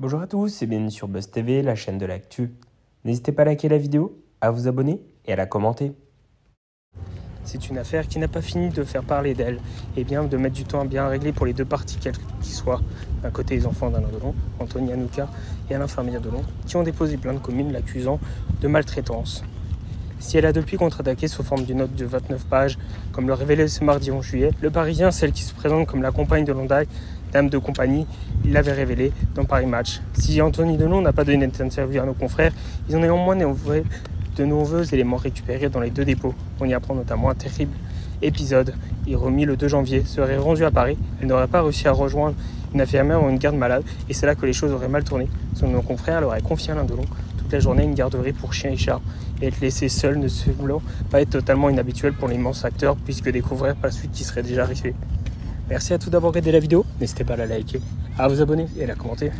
Bonjour à tous et bienvenue sur Buzz TV, la chaîne de l'actu. N'hésitez pas à liker la vidéo, à vous abonner et à la commenter. C'est une affaire qui n'a pas fini de faire parler d'elle et bien de mettre du temps à bien régler pour les deux parties quels qu'ils soient. D'un côté les enfants d'Alain Delon, Anthony Anouka et Alain Fermier Delon, qui ont déposé plainte commune l'accusant de maltraitance. Si elle a depuis contre-attaqué sous forme d'une note de 29 pages, comme le révélait ce mardi 11 juillet, le Parisien, celle qui se présente comme la compagne de Londac, dame de compagnie, il l'avait révélé dans Paris Match. Si Anthony Delon n'a pas donné d'interview à nos confrères, ils ont néanmoins de nombreux éléments récupérés dans les deux dépôts. On y apprend notamment un terrible épisode. Il remis le 2 janvier, serait rendu à Paris. Elle n'aurait pas réussi à rejoindre une infirmière ou une garde malade, et c'est là que les choses auraient mal tourné. Son nos confrères l'aurait confié à l'un de Delon la journée une garderie pour chiens et chats et être laissé seul ne semblant pas être totalement inhabituel pour l'immense acteur puisque découvrir par la suite qui serait déjà arrivé. Merci à tous d'avoir regardé la vidéo, n'hésitez pas à la liker, à vous abonner et à la commenter.